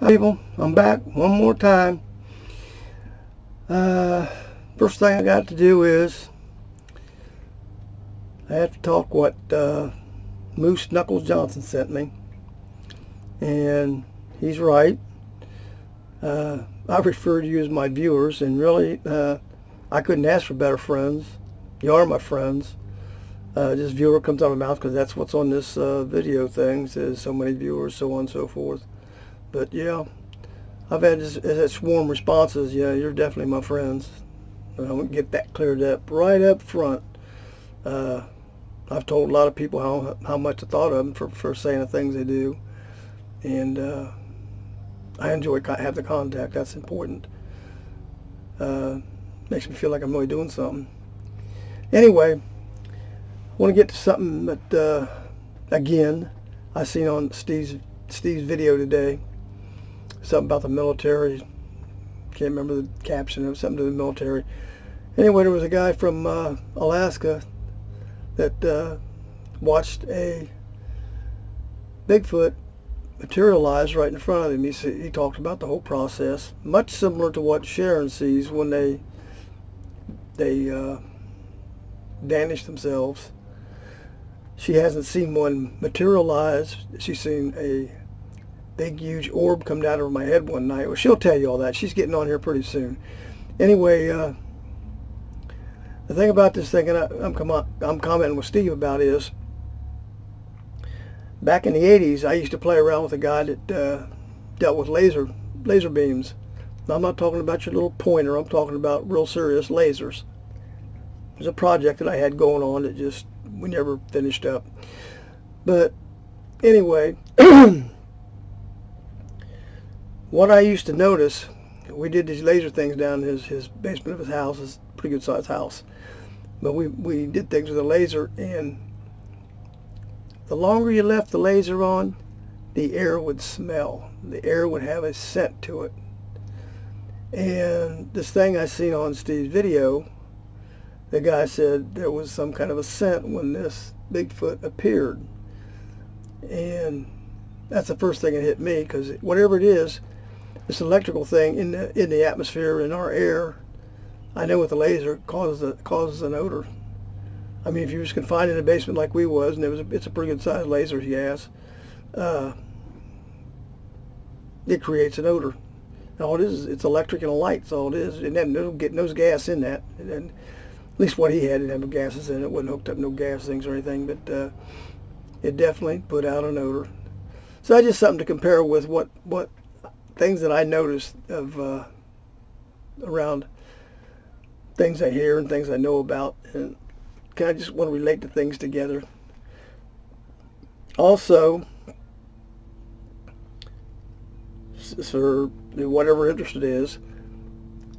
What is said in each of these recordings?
Hi people, I'm back one more time. Uh, first thing I got to do is I have to talk what uh, Moose Knuckles Johnson sent me. And he's right. Uh, I refer to you as my viewers and really uh, I couldn't ask for better friends. You are my friends. Uh, this viewer comes out of my mouth because that's what's on this uh, video thing. Says so many viewers, so on and so forth. But yeah, I've had this swarm responses. Yeah, you're definitely my friends. And I'm gonna get that cleared up right up front. Uh, I've told a lot of people how how much I thought of them for, for saying the things they do, and uh, I enjoy have the contact. That's important. Uh, makes me feel like I'm really doing something. Anyway, I want to get to something that uh, again I seen on Steve's Steve's video today something about the military. Can't remember the caption. It was something to the military. Anyway, there was a guy from uh, Alaska that uh, watched a Bigfoot materialize right in front of him. He, he talked about the whole process, much similar to what Sharon sees when they they uh, vanish themselves. She hasn't seen one materialize. She's seen a big huge orb come down over my head one night. Well, she'll tell you all that. She's getting on here pretty soon. Anyway, uh, the thing about this thing, and I, am com I'm commenting with Steve about is, back in the 80s, I used to play around with a guy that uh, dealt with laser laser beams. Now, I'm not talking about your little pointer. I'm talking about real serious lasers. There's a project that I had going on that just we never finished up. But anyway. what I used to notice, we did these laser things down in his, his basement of his house. It's a pretty good sized house. But we, we did things with a laser and the longer you left the laser on, the air would smell. The air would have a scent to it. And this thing I seen on Steve's video, the guy said there was some kind of a scent when this Bigfoot appeared. And that's the first thing that hit me because whatever it is, this electrical thing in the in the atmosphere in our air, I know with the laser causes a, causes an odor. I mean, if you was confined in a basement like we was, and it was a, it's a pretty good sized laser, yes, uh, it creates an odor. And all it is, it's electric and a light. That's all it is. And then no get no gas in that. And at least what he had didn't have no gases in it. it wasn't hooked up no gas things or anything, but uh, it definitely put out an odor. So that's just something to compare with what what things that I notice of uh, around things I hear and things I know about, and kind of just want to relate the things together. Also, for whatever interest it is,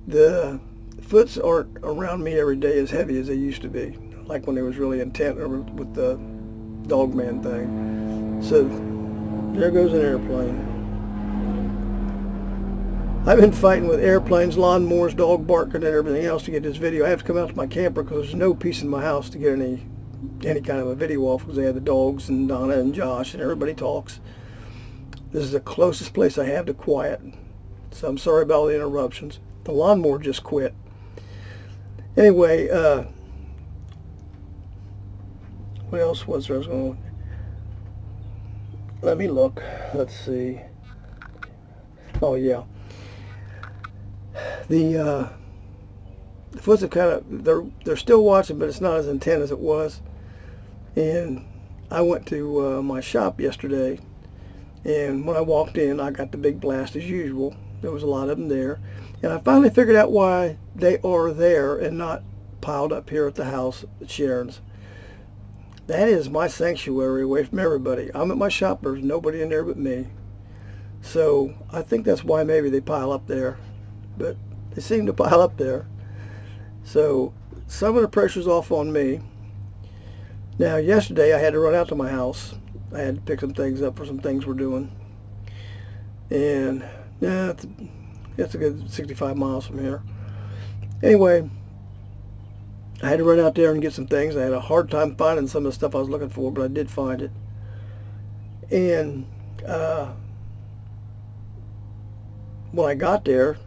the foots aren't around me every day as heavy as they used to be, like when they was really intent with the dog man thing. So there goes an airplane. I've been fighting with airplanes, lawnmowers, dog barking, and everything else to get this video. I have to come out to my camper because there's no peace in my house to get any any kind of a video off because they have the dogs and Donna and Josh and everybody talks. This is the closest place I have to quiet. So I'm sorry about all the interruptions. The lawnmower just quit. Anyway, uh, what else was there? I was going Let me look. Let's see. Oh, yeah the uh, the foots have kind of they're they're still watching, but it's not as intense as it was. And I went to uh, my shop yesterday, and when I walked in, I got the big blast as usual. There was a lot of them there, and I finally figured out why they are there and not piled up here at the house at Sharon's. That is my sanctuary away from everybody. I'm at my shop. There's nobody in there but me. So I think that's why maybe they pile up there. But they seem to pile up there. So some of the pressure's off on me. Now yesterday I had to run out to my house. I had to pick some things up for some things we're doing. And yeah, it's, a good 65 miles from here. Anyway, I had to run out there and get some things. I had a hard time finding some of the stuff I was looking for, but I did find it. And uh, when I got there,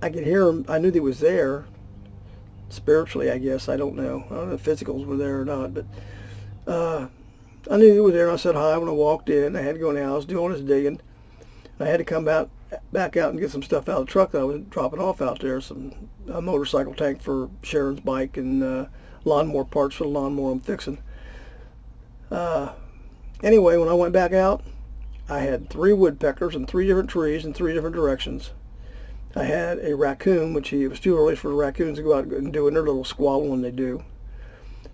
I could hear him. I knew he was there. Spiritually, I guess. I don't know. I don't know if physicals were there or not, but uh, I knew he was there. And I said hi when I walked in. I had to go in the house, do all this digging. I had to come out, back out and get some stuff out of the truck that I was dropping off out there. Some a motorcycle tank for Sharon's bike and uh, lawnmower parts for the lawnmower I'm fixing. Uh, anyway, when I went back out, I had three woodpeckers in three different trees in three different directions. I had a raccoon, which he, it was too early for raccoons to go out and do their little squalling when they do.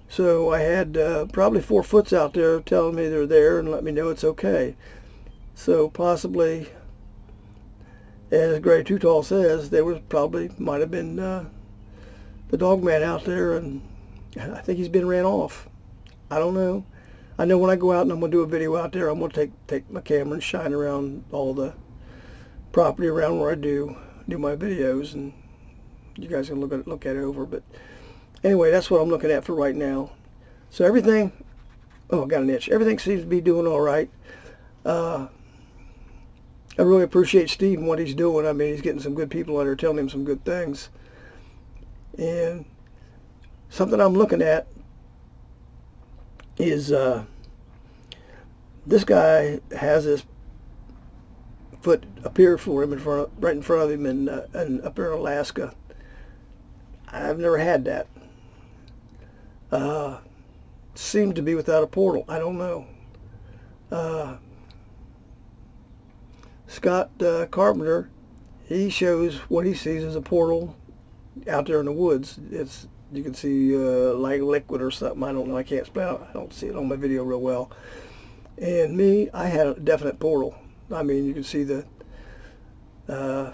So I had uh, probably four foots out there telling me they're there and let me know it's okay. So possibly, as Gray Too says, there was probably might have been uh, the dog man out there, and I think he's been ran off. I don't know. I know when I go out and I'm going to do a video out there, I'm going to take take my camera and shine around all the property around where I do do my videos, and you guys can look at it, look at it over. But anyway, that's what I'm looking at for right now. So everything, oh, I got an itch. Everything seems to be doing all right. Uh, I really appreciate Steve and what he's doing. I mean, he's getting some good people out telling him some good things. And something I'm looking at is uh, this guy has this foot appear for him in front of, right in front of him in, uh, in up in Alaska. I've never had that. Uh, seemed to be without a portal. I don't know. Uh, Scott uh, Carpenter, he shows what he sees as a portal out there in the woods. It's you can see uh, like liquid or something. I don't know. I can't spell. It. I don't see it on my video real well. And me, I had a definite portal. I mean, you can see the uh,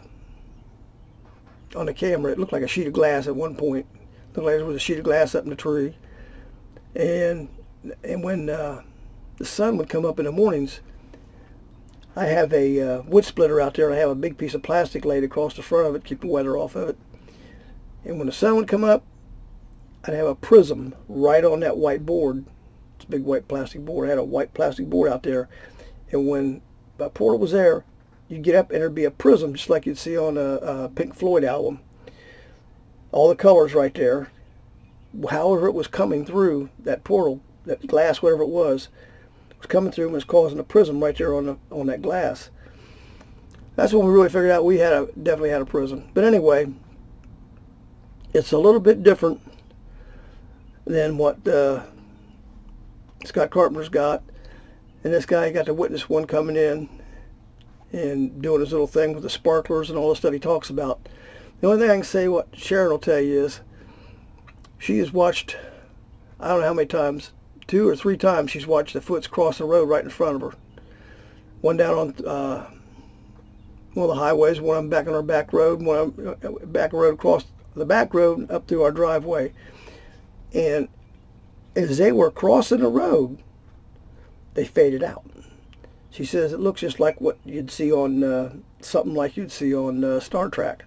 on the camera. It looked like a sheet of glass at one point. It looked there was a sheet of glass up in the tree. And and when uh, the sun would come up in the mornings, I have a uh, wood splitter out there. I have a big piece of plastic laid across the front of it, keep the weather off of it. And when the sun would come up, I'd have a prism right on that white board. It's a big white plastic board. I had a white plastic board out there. And when my portal was there, you'd get up and there'd be a prism just like you'd see on a, a Pink Floyd album. All the colors right there. However it was coming through that portal, that glass, whatever it was, was coming through and was causing a prism right there on the on that glass. That's when we really figured out we had a definitely had a prism. But anyway, it's a little bit different than what uh, Scott Carpenter's got. And this guy got to witness one coming in and doing his little thing with the sparklers and all the stuff he talks about. The only thing I can say, what Sharon will tell you is, she has watched, I don't know how many times, two or three times she's watched the foots cross the road right in front of her. One down on uh, one of the highways, one back on our back road, one uh, back road across the back road up through our driveway. And as they were crossing the road, they faded out. She says it looks just like what you'd see on uh, something like you'd see on uh, Star Trek.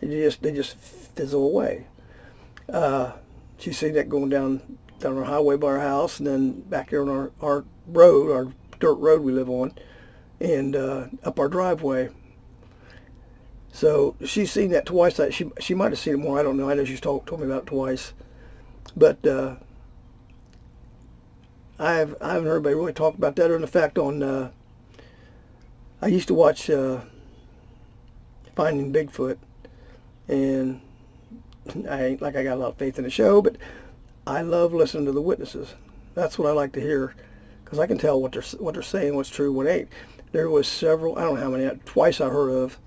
They just they just fizzle away. Uh, she's seen that going down down our highway by our house, and then back here on our our road, our dirt road we live on, and uh, up our driveway. So she's seen that twice. That she she might have seen it more. I don't know. I know she's told told me about it twice, but uh, I've I haven't heard anybody really talk about that. Or in fact, on uh, I used to watch uh, Finding Bigfoot, and I ain't like I got a lot of faith in the show, but I love listening to the witnesses. That's what I like to hear, because I can tell what they're what they're saying, what's true, what ain't. There was several, I don't know how many, twice I heard of,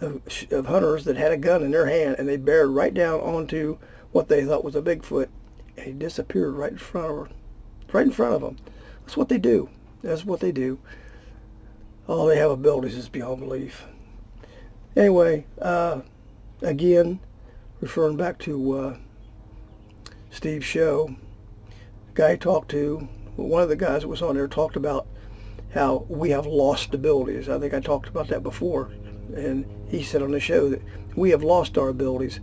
of, of hunters that had a gun in their hand and they bared right down onto what they thought was a Bigfoot, and he disappeared right in front of her right in front of them. That's what they do. That's what they do. All they have abilities is beyond belief. Anyway, uh, again, referring back to uh, Steve's show, guy I talked to, one of the guys that was on there talked about how we have lost abilities. I think I talked about that before. And he said on the show that we have lost our abilities.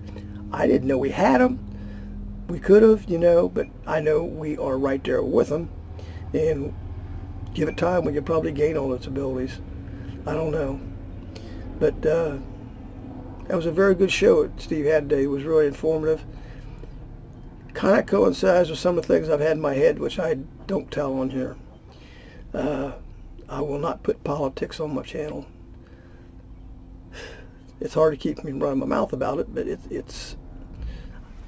I didn't know we had them we could have, you know, but I know we are right there with them. And give it time, we could probably gain all its abilities. I don't know. But uh, that was a very good show that Steve had today. It was really informative. Kind of coincides with some of the things I've had in my head, which I don't tell on here. Uh, I will not put politics on my channel. It's hard to keep me running my mouth about it, but it, it's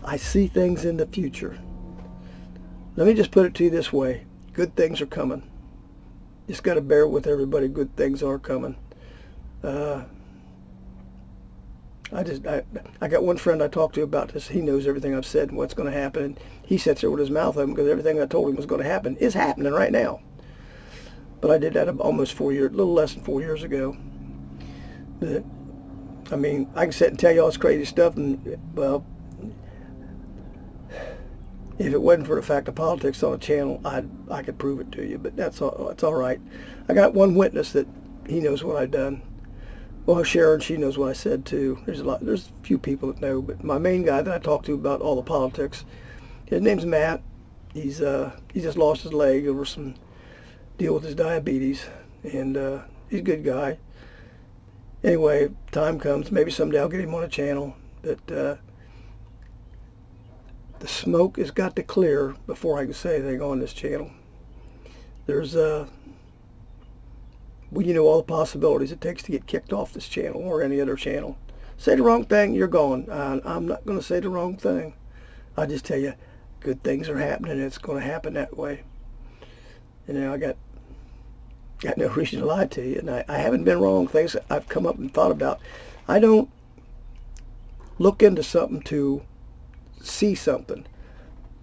I see things in the future. Let me just put it to you this way. Good things are coming. Just got to bear with everybody. Good things are coming. Uh, I just I, I got one friend I talked to about this. He knows everything I've said and what's going to happen. He sits there with his mouth open because everything I told him was going to happen is happening right now. But I did that almost four years, a little less than four years ago. But I mean, I can sit and tell you all this crazy stuff, and well, if it wasn't for the fact of politics on a channel, I I could prove it to you. But that's all. That's all right. I got one witness that he knows what I've done. Well, Sharon, she knows what I said too. There's a lot. There's a few people that know, but my main guy that I talk to about all the politics, his name's Matt. He's uh he just lost his leg over some deal with his diabetes, and uh, he's a good guy. Anyway, time comes. Maybe someday I'll get him on a channel, but. Uh, the smoke has got to clear before I can say anything on this channel. There's uh, well, you know all the possibilities it takes to get kicked off this channel or any other channel. Say the wrong thing, you're gone. Uh, I'm not going to say the wrong thing. I just tell you, good things are happening. It's going to happen that way. You know, I got got no reason to lie to you, and I, I haven't been wrong. Things I've come up and thought about. I don't look into something to see something.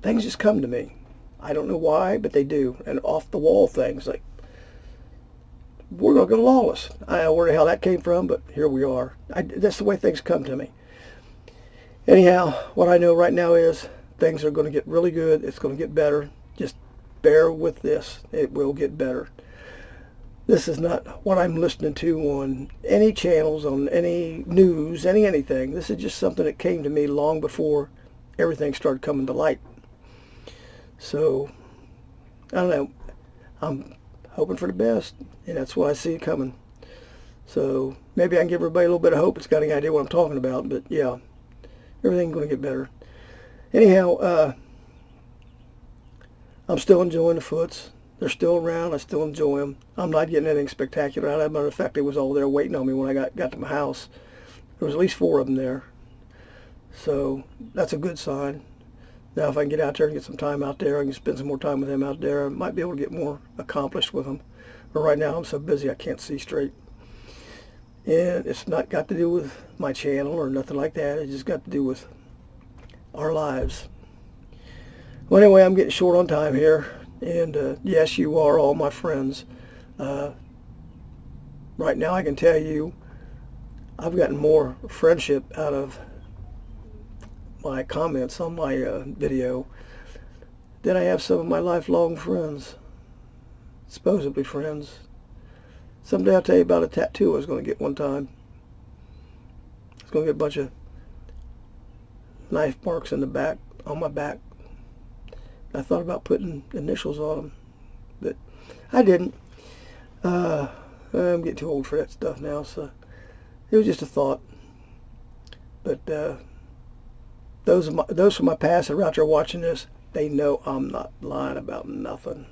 Things just come to me. I don't know why, but they do. And off the wall things like we're going to go lawless. I don't know where the hell that came from, but here we are. I, that's the way things come to me. Anyhow, what I know right now is things are going to get really good. It's going to get better. Just bear with this. It will get better. This is not what I'm listening to on any channels, on any news, any anything. This is just something that came to me long before everything started coming to light. So, I don't know. I'm hoping for the best, and that's what I see coming. So maybe I can give everybody a little bit of hope. It's got any idea what I'm talking about, but yeah, everything's going to get better. Anyhow, uh, I'm still enjoying the foots. They're still around. I still enjoy them. I'm not getting anything spectacular out of them. Matter of fact, it was all there waiting on me when I got, got to my house. There was at least four of them there. So that's a good sign. Now if I can get out there and get some time out there, I can spend some more time with him out there. I might be able to get more accomplished with him. But right now I'm so busy I can't see straight. And it's not got to do with my channel or nothing like that. It's just got to do with our lives. Well, anyway, I'm getting short on time here. And uh, yes, you are all my friends. Uh, right now I can tell you I've gotten more friendship out of my comments on my uh, video that I have some of my lifelong friends, supposedly friends. Someday I'll tell you about a tattoo I was going to get one time. I was going to get a bunch of knife marks in the back, on my back. I thought about putting initials on them, but I didn't. Uh, I'm getting too old for that stuff now, so it was just a thought. But uh, those my, those from my past are out there watching this, they know I'm not lying about nothing.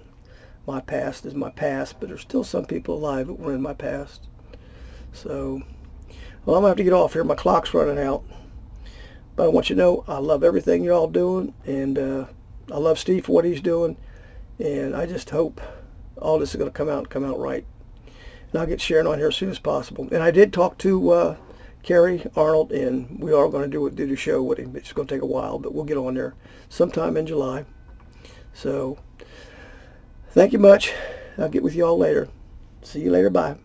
My past is my past, but there's still some people alive that were in my past. So, well, I'm going to have to get off here. My clock's running out. But I want you to know I love everything you're all doing, and uh, I love Steve for what he's doing, and I just hope all this is going to come out come out right. And I'll get Sharon on here as soon as possible. And I did talk to uh, Kerry Arnold, and we are going to do, do the show with him. It's going to take a while, but we'll get on there sometime in July. So, thank you much. I'll get with you all later. See you later. Bye.